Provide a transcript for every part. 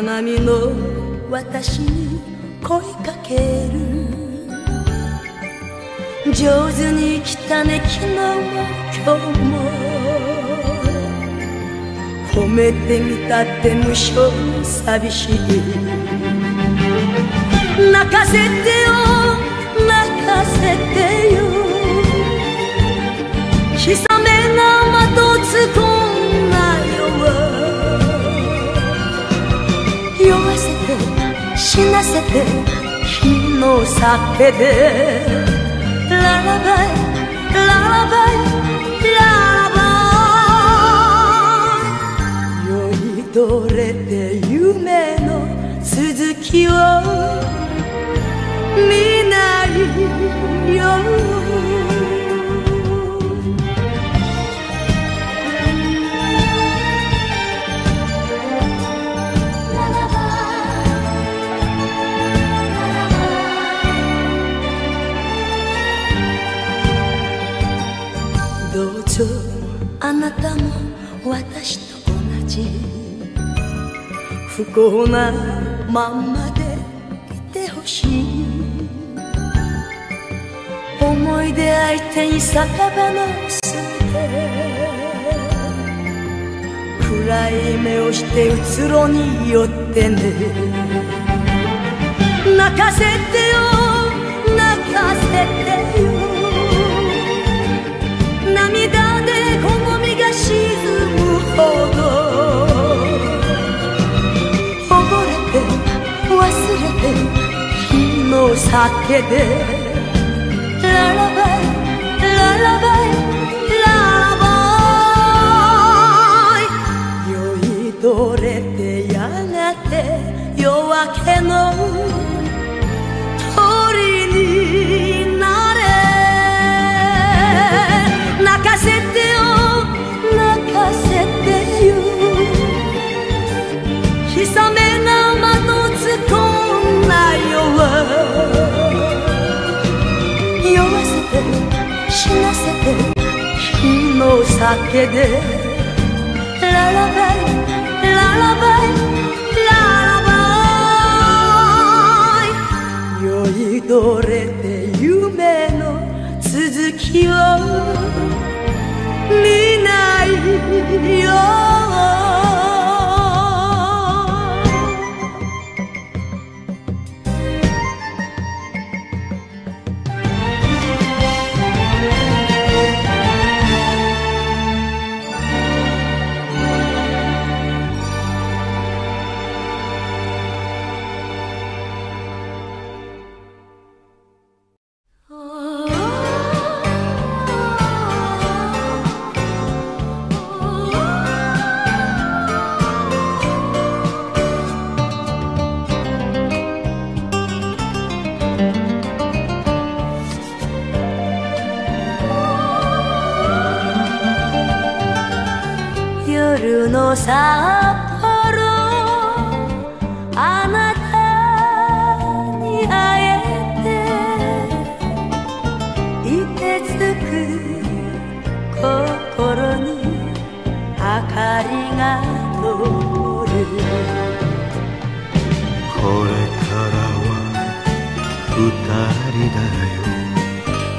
鏡の私に声かける。上手に来たね昨日も。今日も。褒めてみたって無性に寂しい。泣かせてよ泣かせてよ。小さめな窓つこ死なせて日の酒でララバイララバイララバイ。酔いどれて夢の続きを見ないよ不幸なままでいてほしい思い出相手に酒場の隅で暗い目をしてうつろに寄ってね泣かせてよ。泣かせてよ。涙で好みが沈むほど。ララバイララバイララバイ。酔いどれてやがて夜明けの酒で。ララバイララバイララバイ。酔いどれて夢の続きを見ないよ札幌あなたに会えていてつく心に明かりが灯る。これからは二人だよ。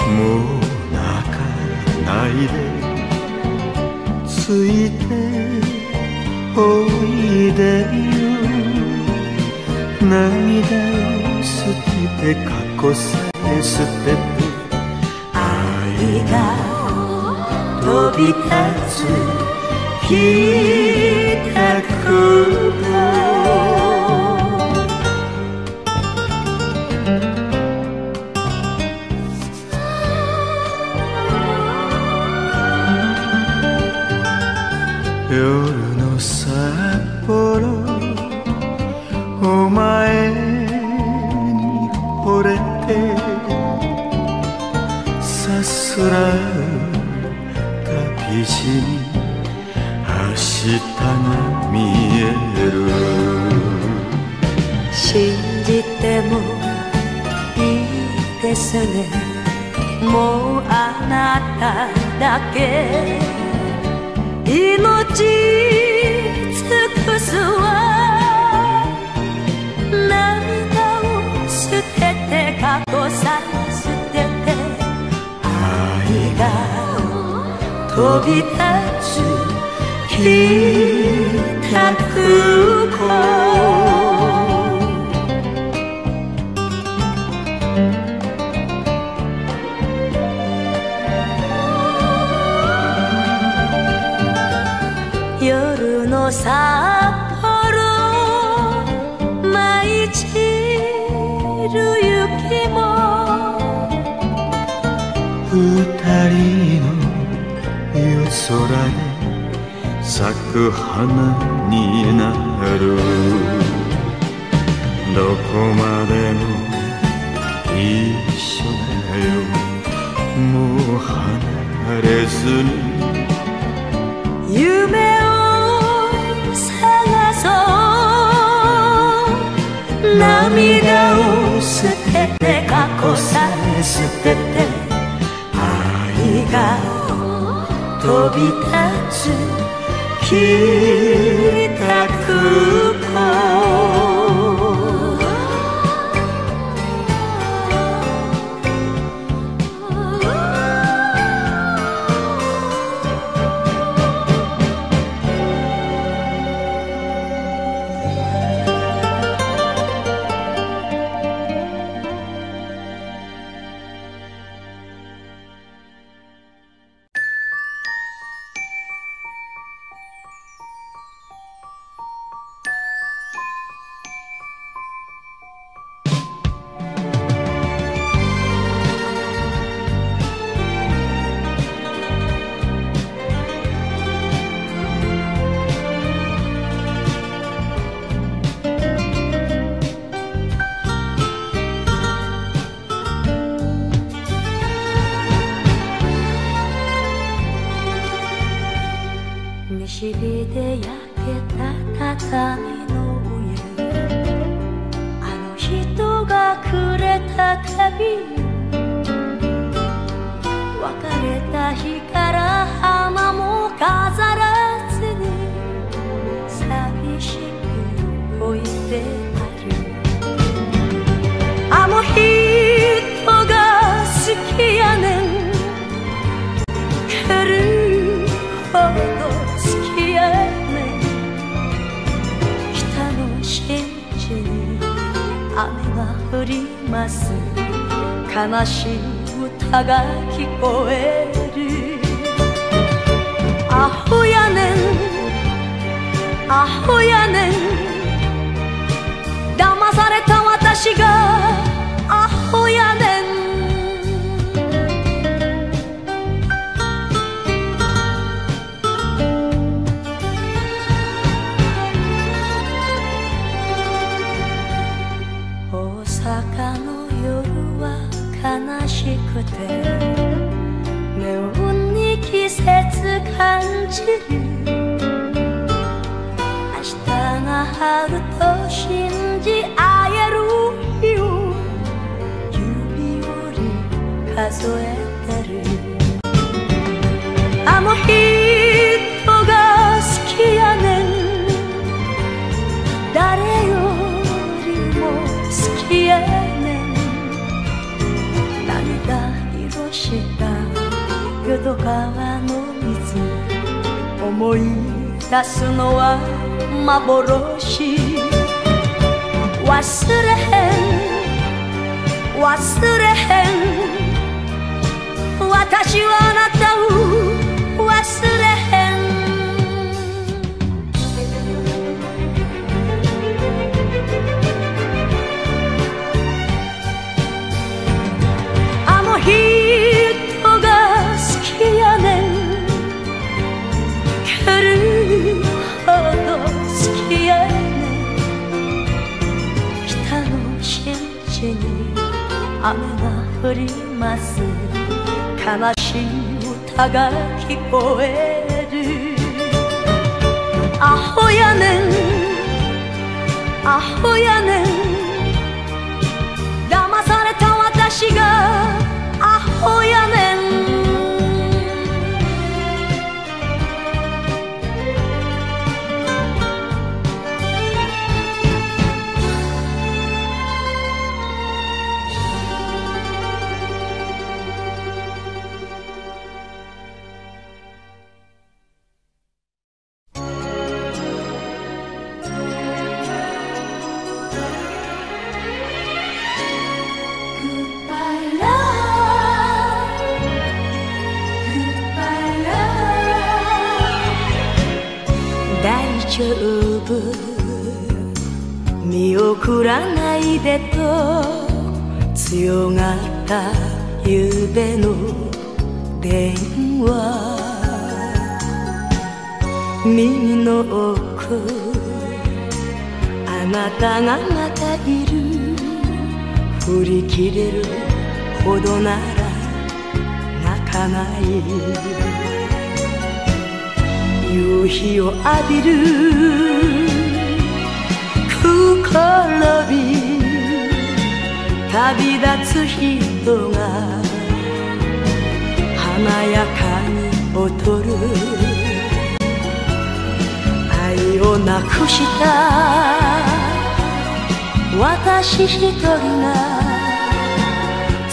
もう泣かないで。ついておいでよ涙を捨てて過去さえ捨てて愛が飛び立つ日飛び立つ北空港花になる。どこまでも一緒だよ。もう離れずに。夢を探そう。涙を捨てて過去さえ捨てて愛が飛び立つ。北空港。した淀川の水思い出すのは幻。忘れへん。忘れへん。私はあなたを忘れへん。雨が降ります。悲しい歌が聞こえる。アホやねん。アホやねん。騙された私がアホやねん。なたがまたいる。振り切れるほどなら泣かない。夕日を浴びる。心び。旅立つ人が。華やかに踊る。愛をなくした。私一人が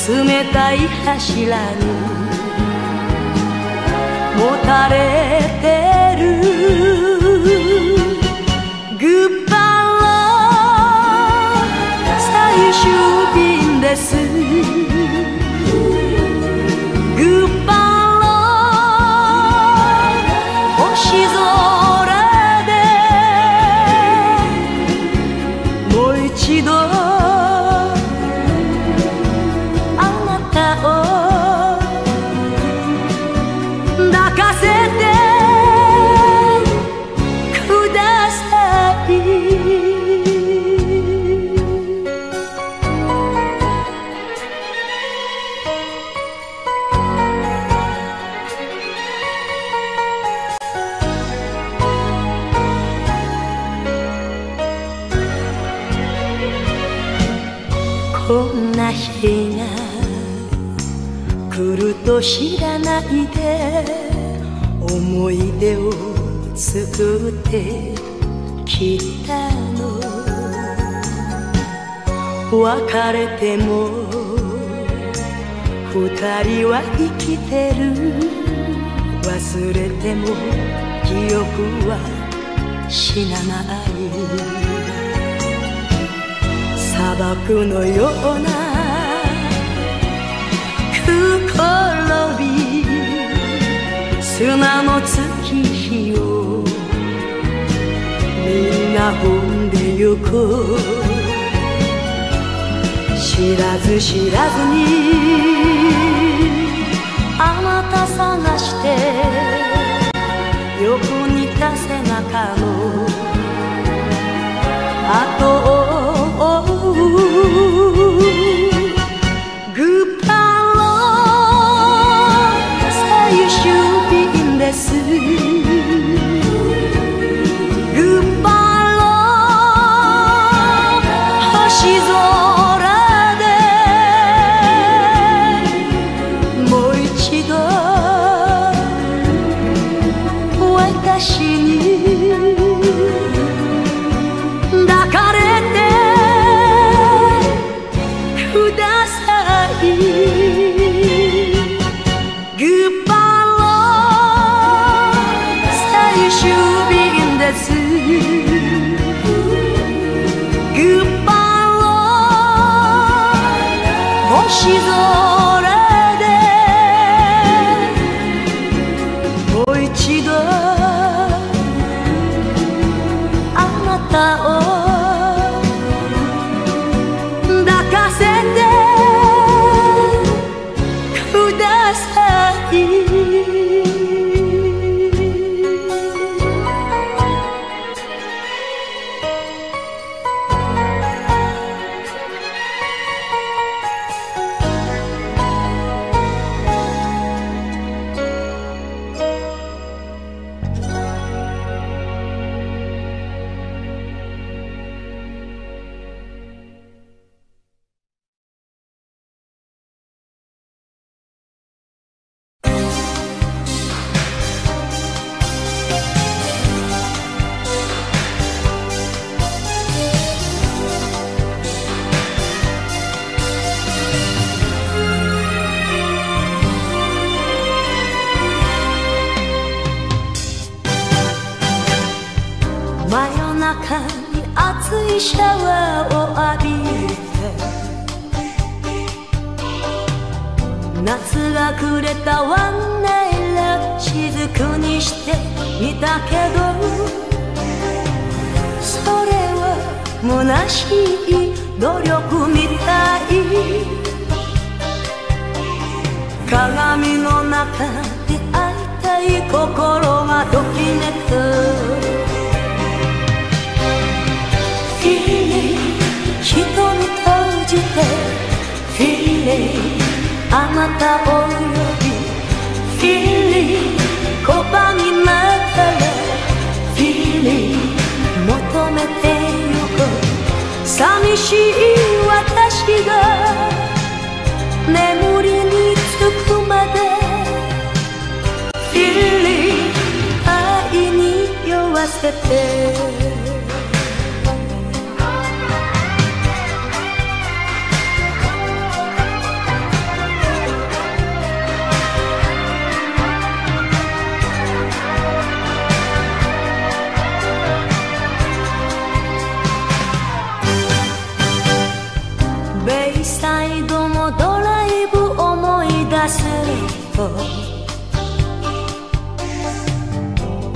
冷たい柱にもたれてる。グッバイ最終便です。グッバイ。星空。作ってきたの。別れても二人は生きてる。忘れても記憶は死なない。砂漠のような心び砂の月日をみんな踏んでゆく。知らず知らずにあなた探して横にいた背中の後を追う。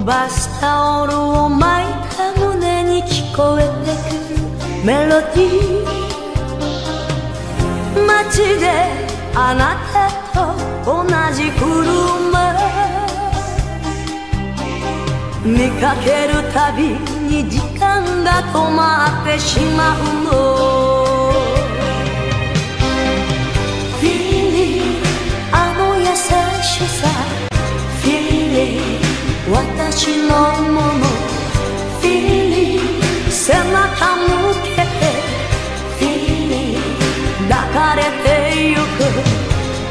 バスタオルを巻いた胸に聞こえてくるメロディー。街であなたと同じ車。見かけるたびに時間が止まってしまうの。しさフィーリン私のものフィーリン背中向けてフィーリー抱かれてゆく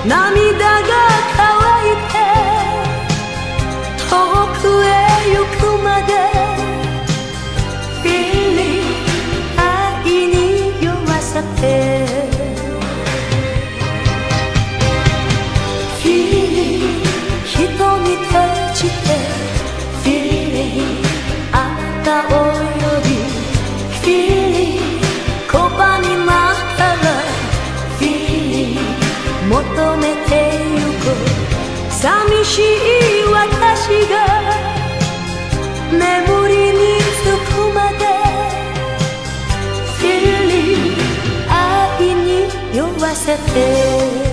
涙が乾いて遠くへ行くまで寂しい私が眠りにつくまでフィーリン愛に酔わせて。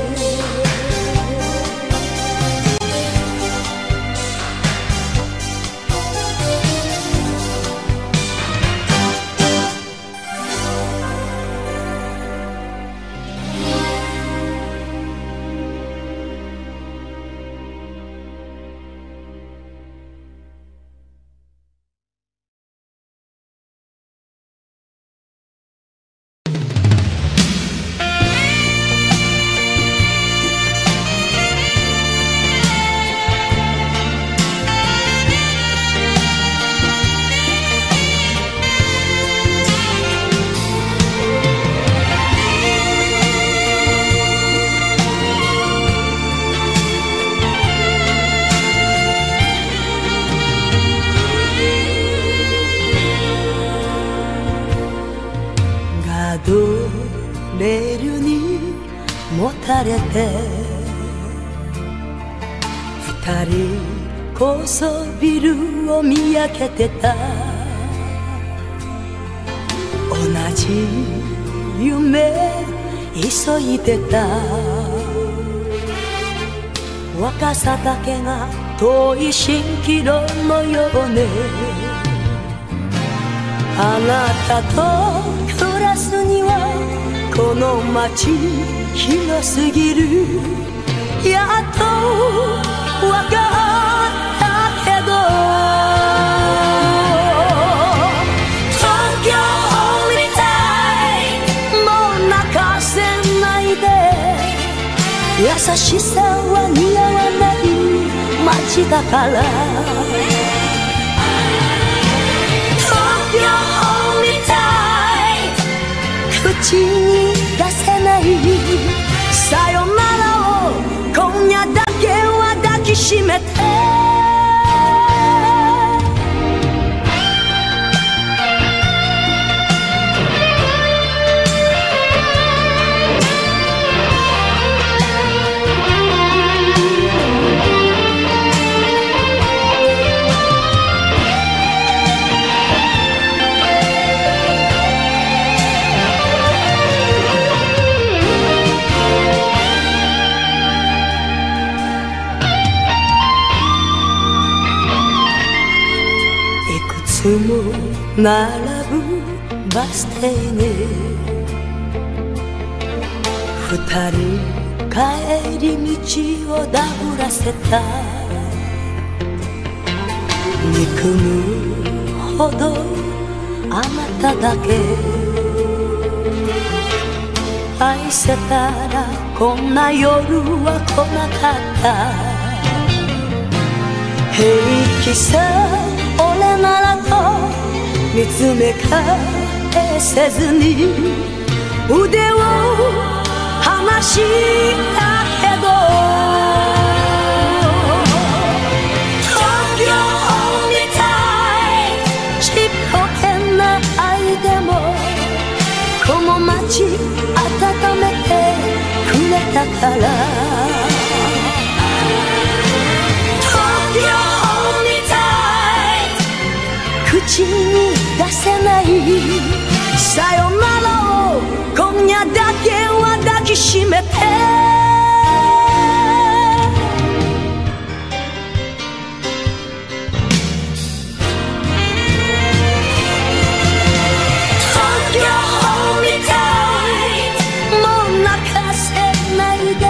さだけが遠い蜃気楼のようね。あなたと暮らすにはこの街広すぎる。やっとわかったけど。東京みたい。もう泣かせないで。優しさは似しだから。東京みたい。口に出せない。さよならを。今夜だけは抱きしめ並ぶバス停に二人帰り道をダブらせた憎むほどあなただけ愛せたらこんな夜は来なかった。平気さ見つめ返せずに腕を離したけど東京みたいちっぽけな愛でもこの街温めてくれたから。口に出せない。さよならを今夜だけは抱きしめて。東京みたいもう泣かせないで。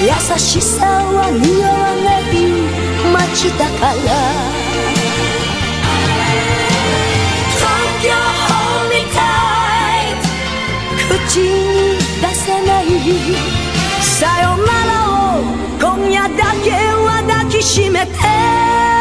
優しさは似合わない街だから。口に出せない。さよならを今夜だけは抱きしめて。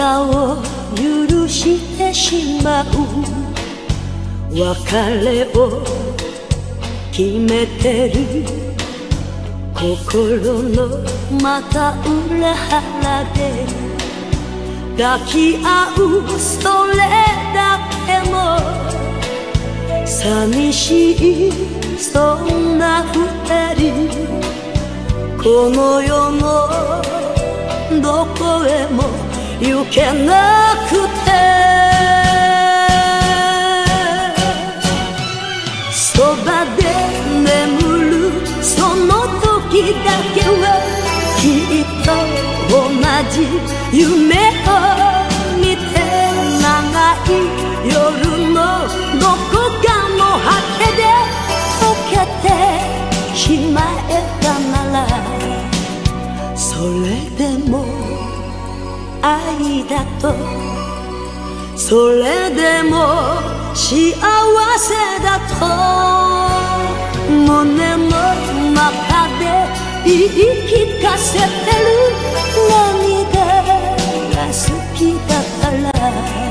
を許してしまう。別れを決めてる。心のまた裏腹で。抱き合うそれだけも。寂しいそんな二人。この世のどこへも行けなくてそばで眠るその時だけはきっと同じ夢を見て長い夜のどこかの果てで溶けてしまえたならそれでも愛だと。それでも幸せだと。胸の中で言い聞かせてる。涙が好きだから。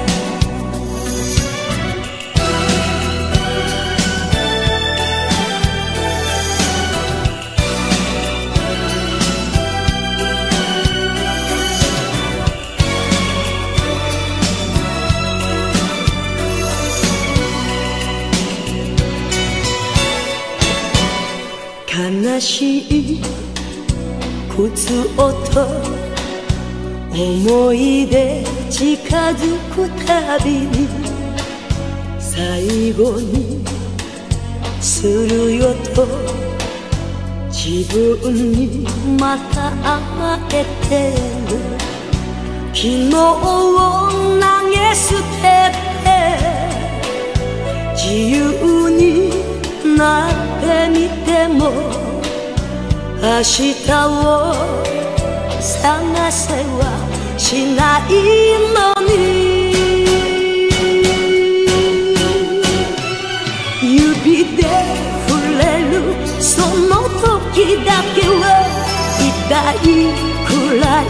悲しい靴音思い出近づくたびに最後にするよと自分にまた甘えてる昨日を投げ捨てて明日を探せはしないのに。指で触れるその時だけは痛いくらい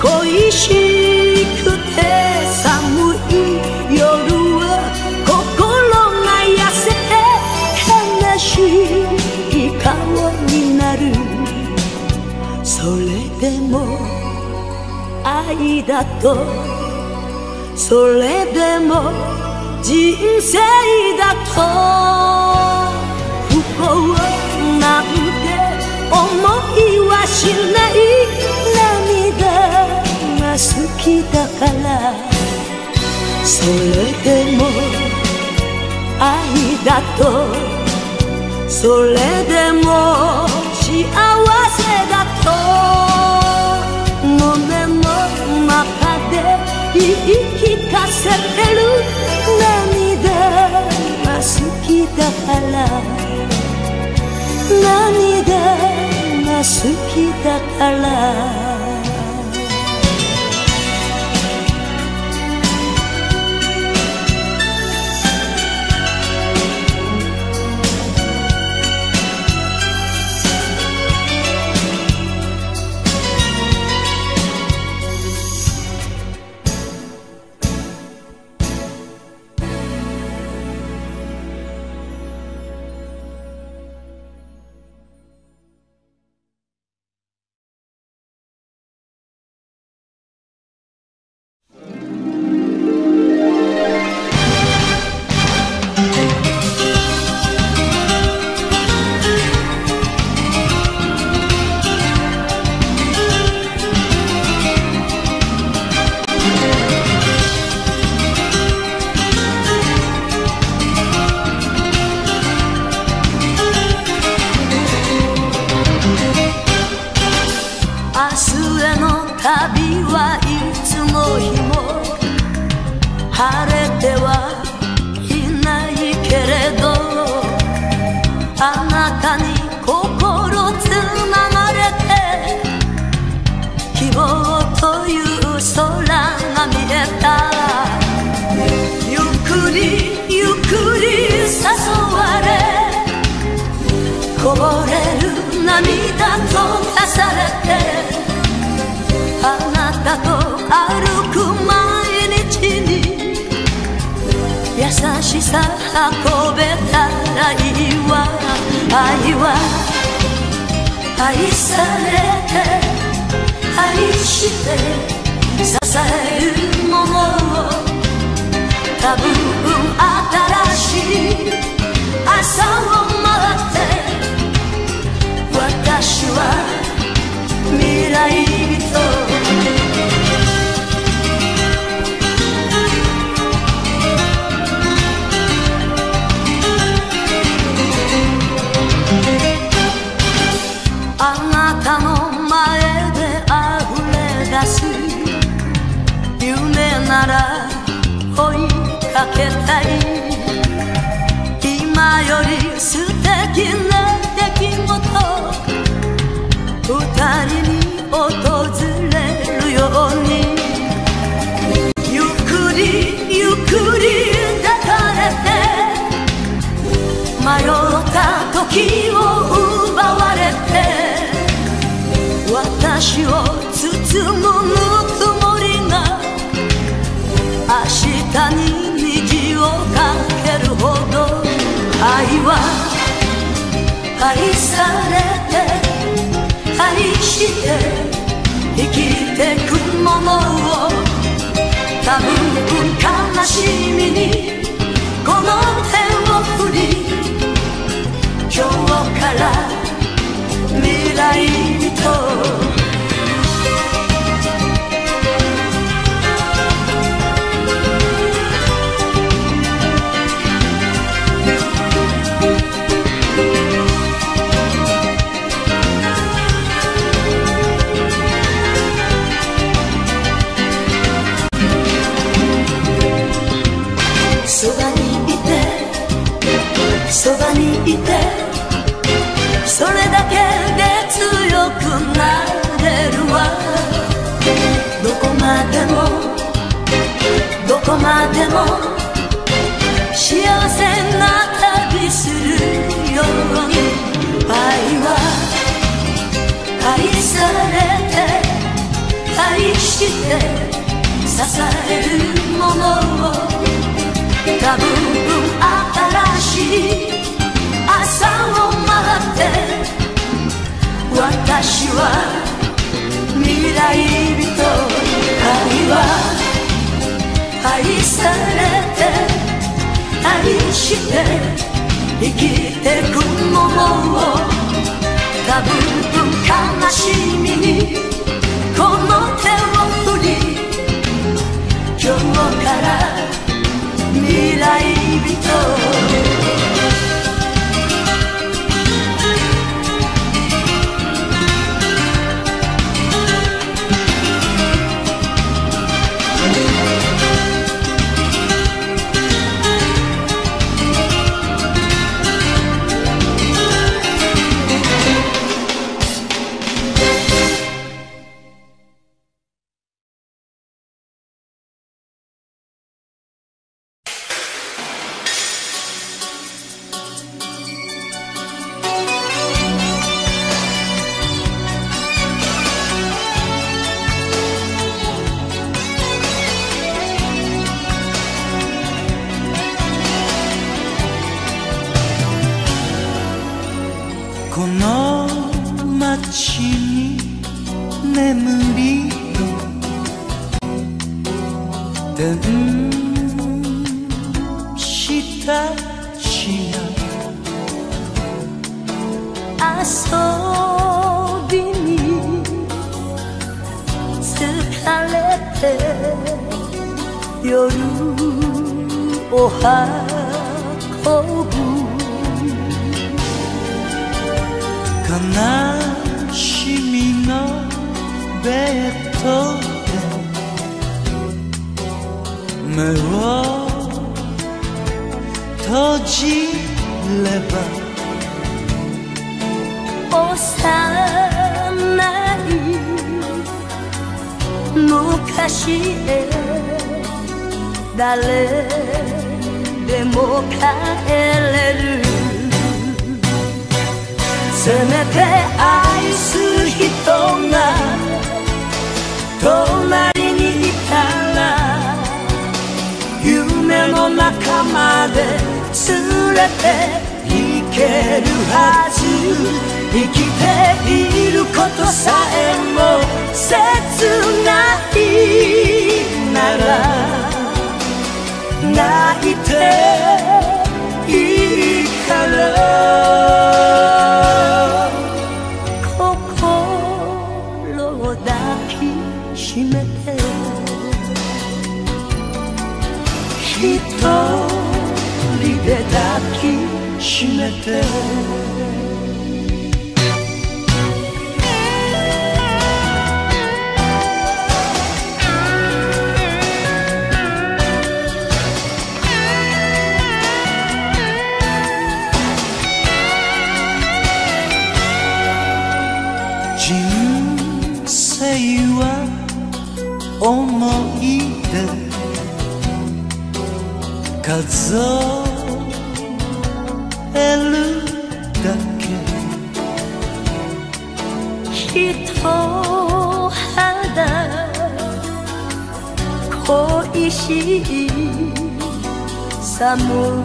恋しくて寒い。愛だと。それでも人生だと。不幸なんて思いはしない涙が好きだから。それでも愛だと。それでも幸せだと。言い聞かせてる。涙が好きだから。涙が好きだから。より素敵な出来事二人に訪れるように。ゆっくりゆっくり抱かれて。迷った時をは愛されて愛して生きてくものを多分悲しみにこの手を振り今日から未来人。それだけで強くなれるわ。どこまでもどこまでも幸せな旅するように愛は愛されて愛して支えるものを多分新しいって私は未来人愛は愛されて愛して生きてくものをば。幼い昔へ誰でも帰れる。せめて愛する人が隣にいたら夢の中まで連れてけるはず。生きていることさえも切ないなら泣いていいから。しめて。人生は思い出。数しい寒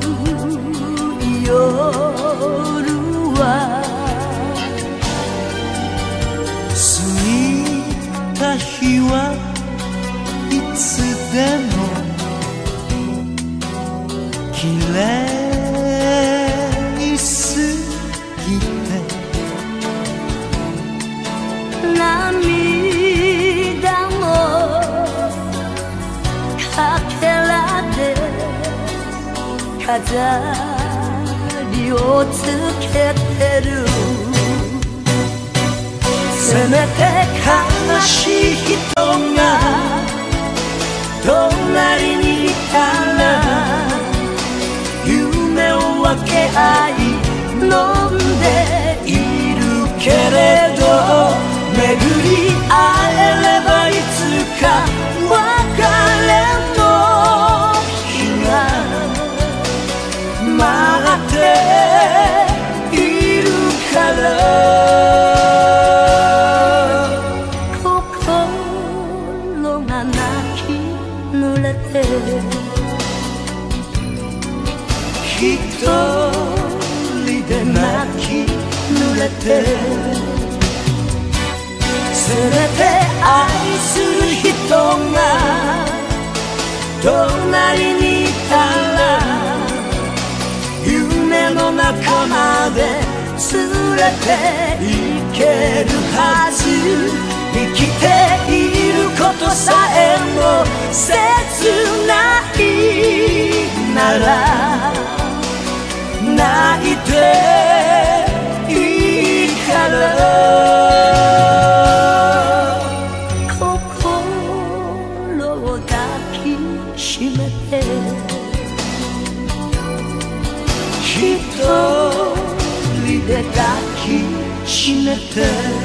い夜は。過ぎた日はいつでも綺麗りをつけてる。せめて悲しい人が隣にいたら夢を分け合い飲んでいるけれど巡り会えればいつかいるから。心が泣きぬれて。ひとりで泣きぬれて。すべて愛する人が隣に夢の中まで連れて行けるはず生きていることさえも切ないなら泣いていいからきしめて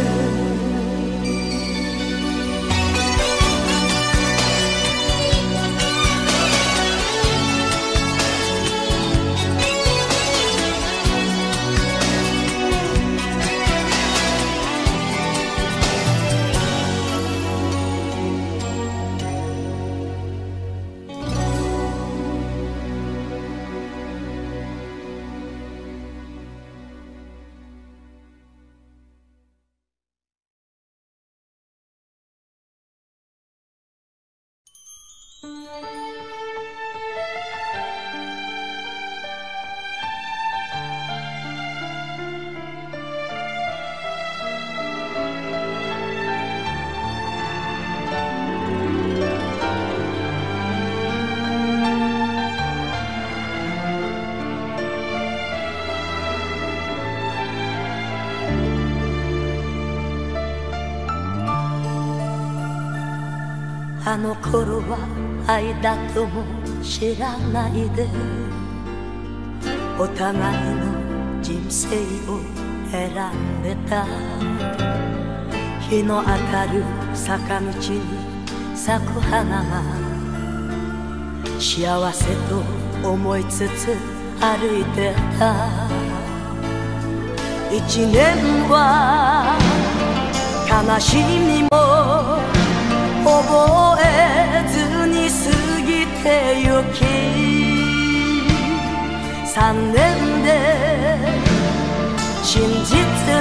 の頃は愛だとも知らないでお互いの人生を選んでた。日の当たる坂道に咲く花が幸せと思いつつ歩いてた。一年は悲しみも覚えずに過ぎてゆき。三年で真実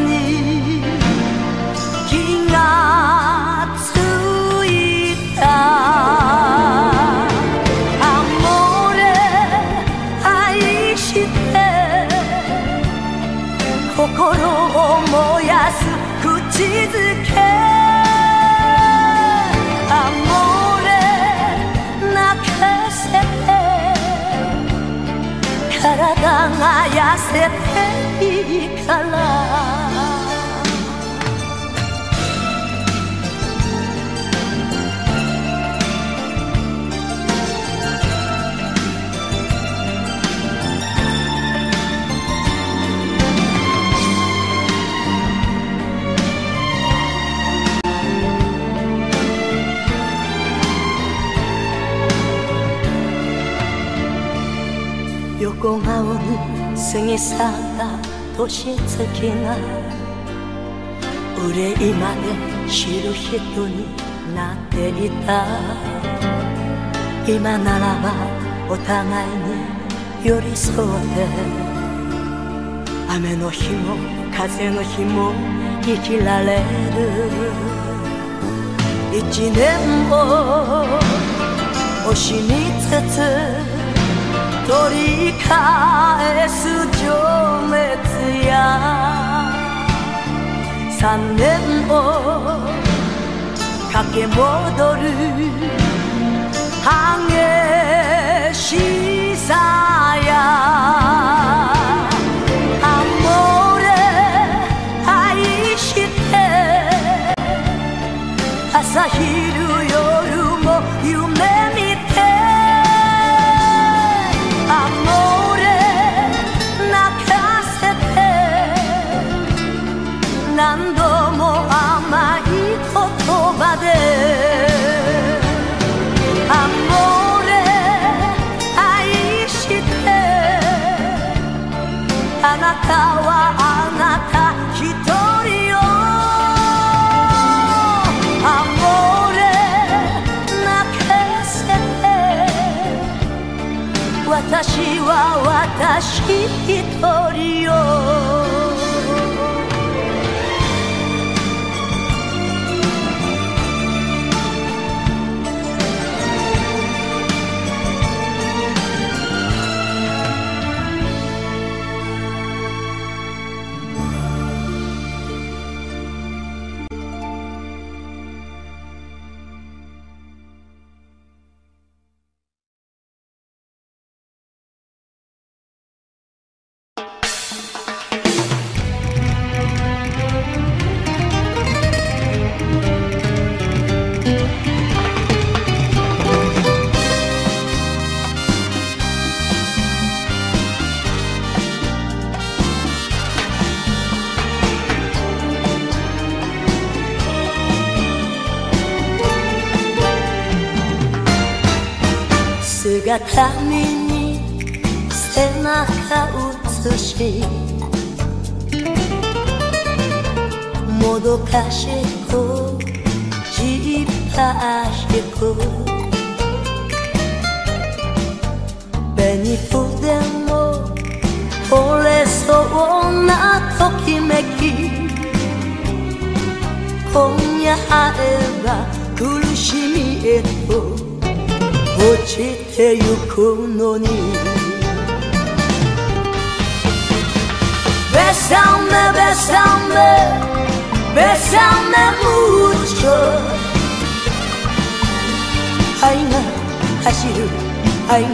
に気がついた。アモレ愛して心を燃やす口づけ。体が痩せていいから横顔に過ぎ去った年月が憂いまで知る人になっていた。今ならばお互いに寄り添って雨の日も風の日も生きられる。一年を惜しみつつ取り返す情熱や。三年を駆け戻る激しさや。アモレ愛して朝昼夜。度も甘い言葉で。アモレ愛して。あなたはあなた一人よ。アモレ泣かせて。私は私一人よ。姿に背中映しもどかしくじっぱしく紅筆も惚れそうなときめき今夜会えば苦しみへと落ちてゆくのに Bésame, bésame, bésame mucho 愛が走る愛が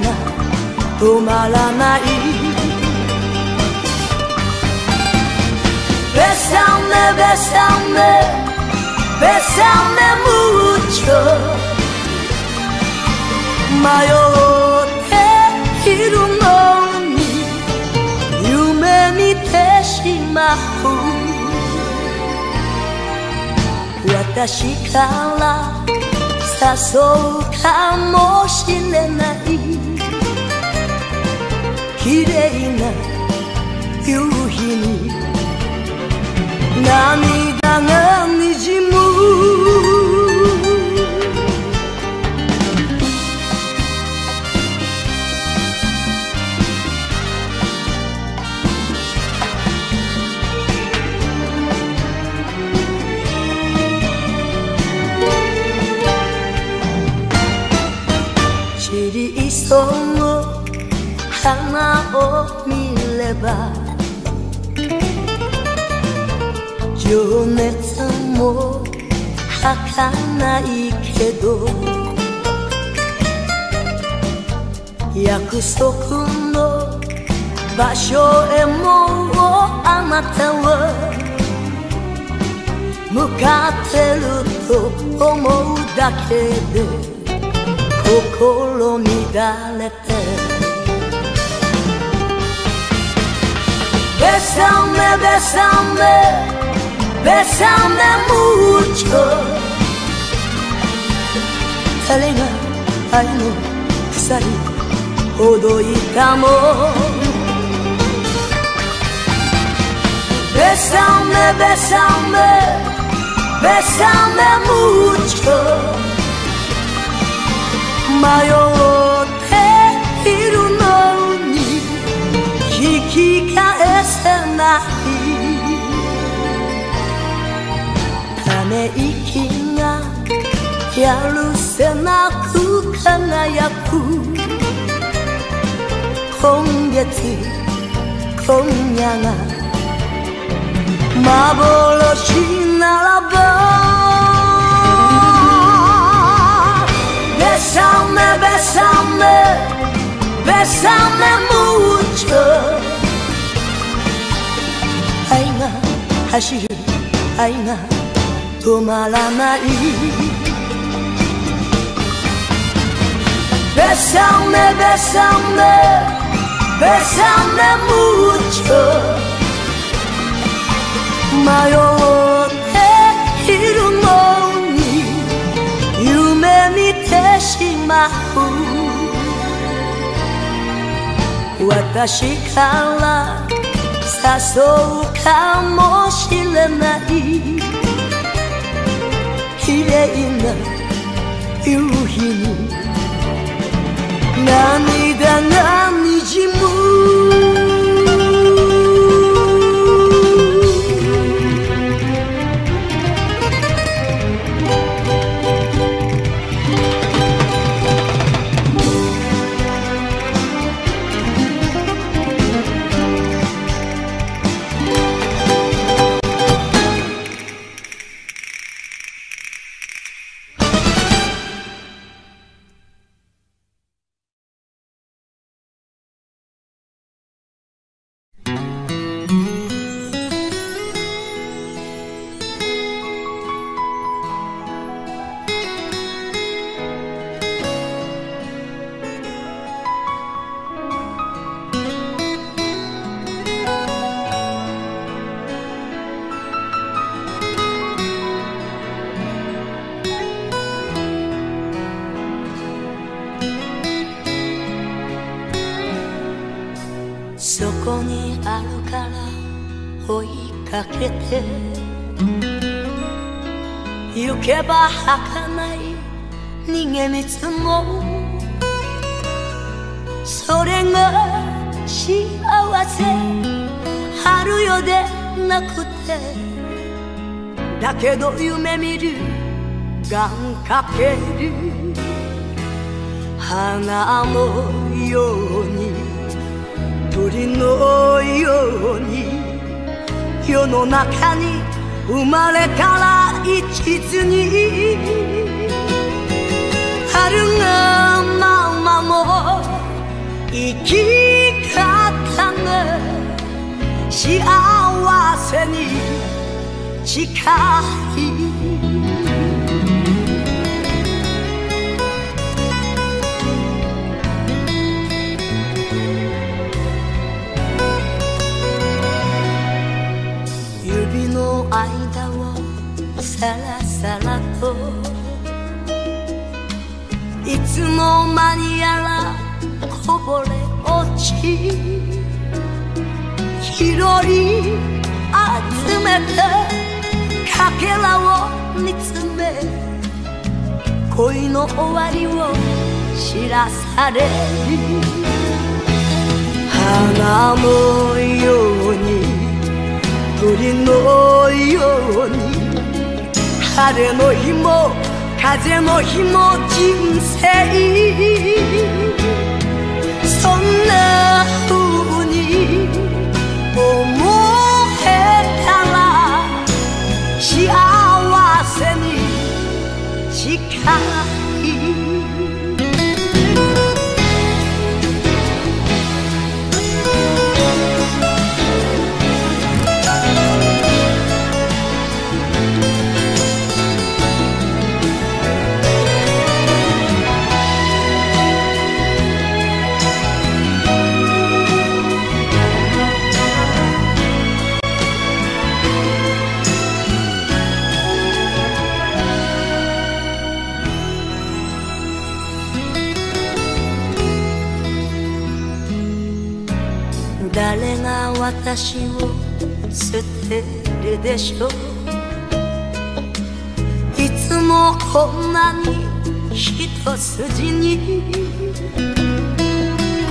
止まらない Bésame, bésame, bésame mucho 迷 っているのに夢見てしまう私から誘うかもしれない綺麗な夕日に涙がにじむり急ぐ花を見れば情熱も儚いけど約束の場所へもうあなたは向かってると思うだけで心乱れて Bésame, bésame, bésame mucho 誰が愛の鎖ほどいたも Bésame, bésame, bésame mucho 迷 っているのに引き返せない。ため息がやるせなく輝く。今月今夜が幻ならば Bésame, bésame, bésame mucho 愛が走る愛が止まらない Bésame, bésame, bésame mucho 迷っていまう私から誘うかもしれない。綺麗な夕日に涙がにじむ。けど夢見る願かける。花のように鳥のように世の中に生まれたら一途に。春がままの生き方が幸せに。近い。指の間をさらさらと。いつの間にやらこぼれ落ち。拾い集めて。けらを見つめ恋の終わりを知らされ花のように鳥のように晴れの日も風の日も人生。そんな近私を捨てるでしょう。いつもこんなに一筋に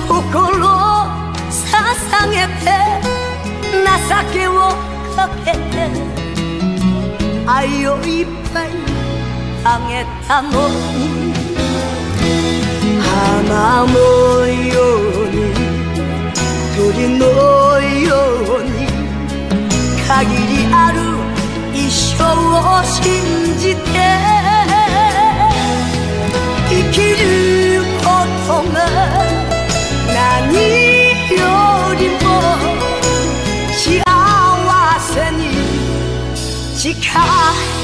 心を捧げて情けをかけて愛をいっぱいあげたの。に花のように鳥のように限りある一生を信じて生きることが何よりも幸せに近い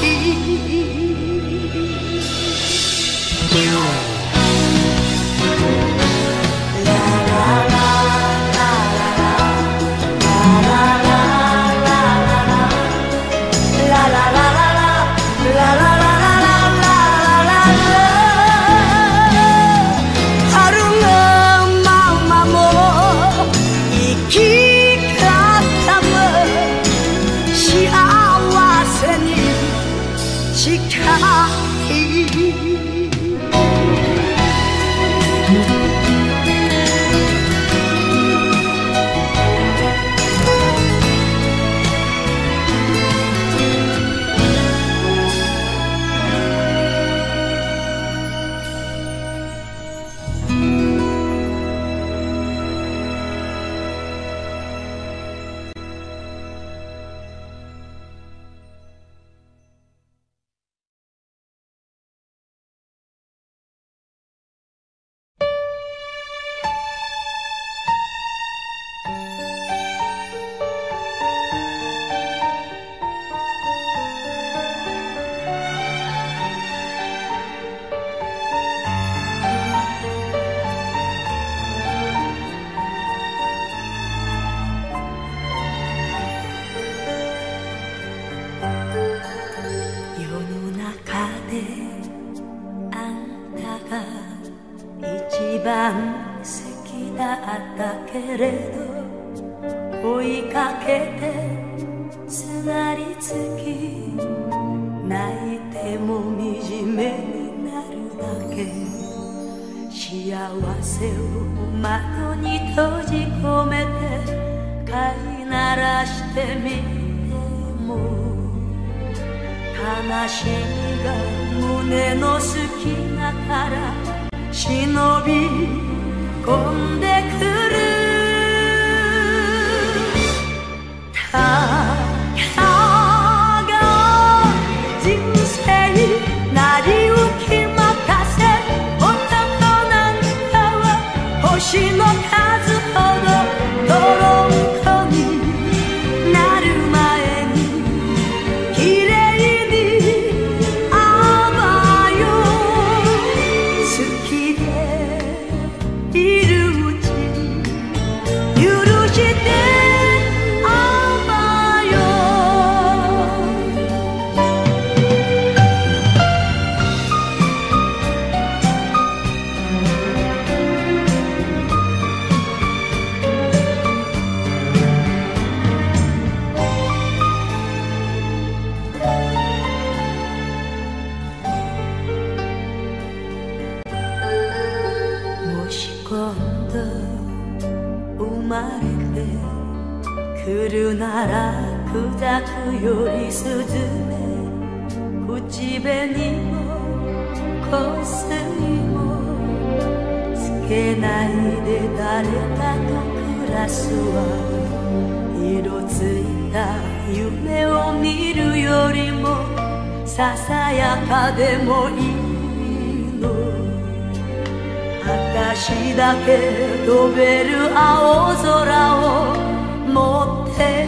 番好きだったけれど追いかけて砂りつき泣いても惨めになるだけ。幸せを窓に閉じ込めて飼いならしてみても悲しみが胸の隙間から忍び込んでくる誰かと暮らすわ色ついた夢を見るよりもささやかでもいいの。私だけ飛べる青空を持って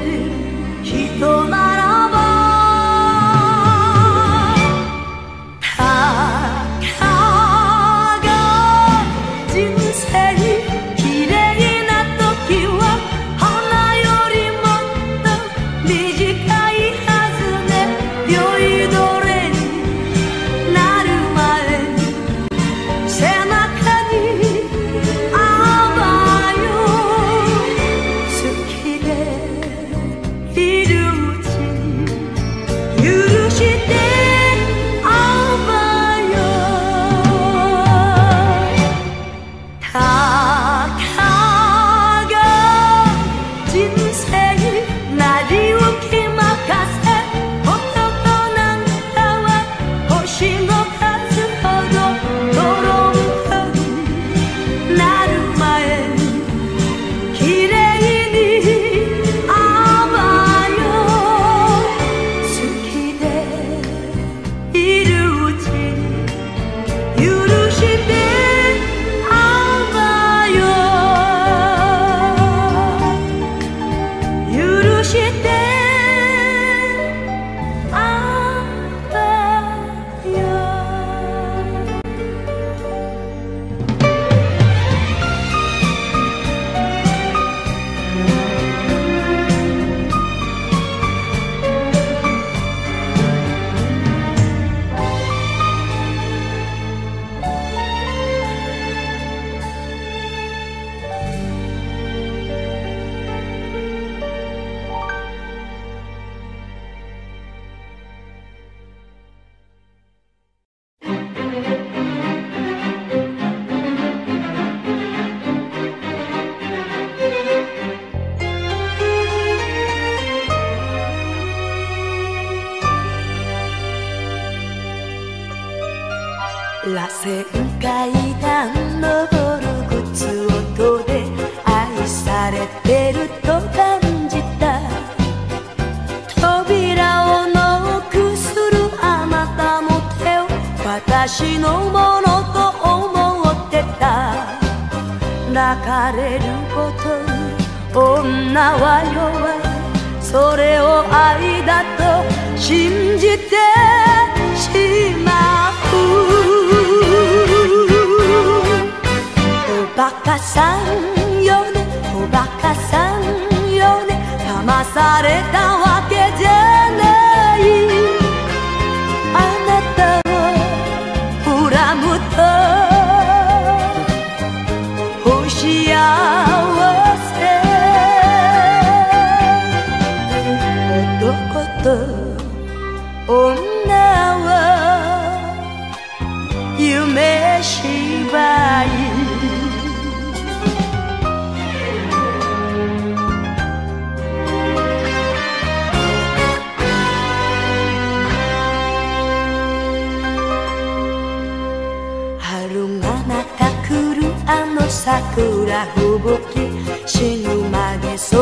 人前された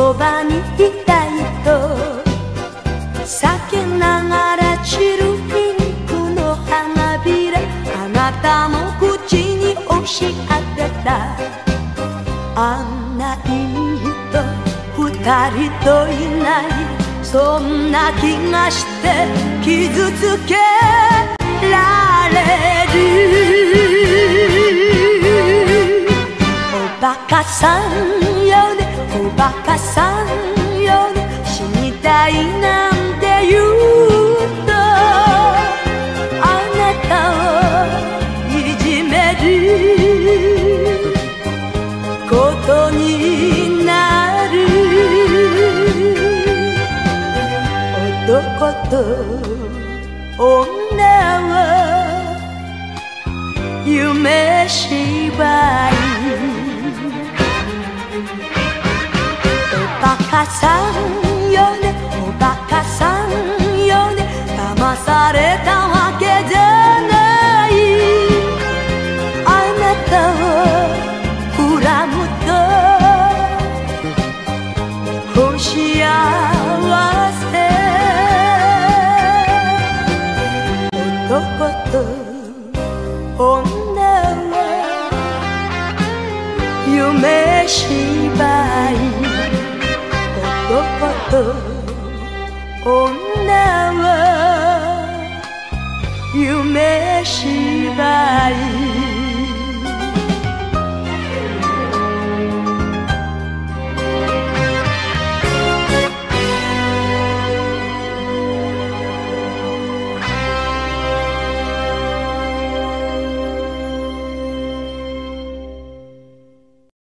そばにいたいと避けながら散るピンクの花びらあなたの口に押し当てた。あんないい人二人といない。そんな気がして傷つけられる。おバカさんよね。おバカさんよね死にたいなんて言うとあなたをいじめることになる。男と女は夢芝居。カさんよね。おバカさんよね。騙されたわ。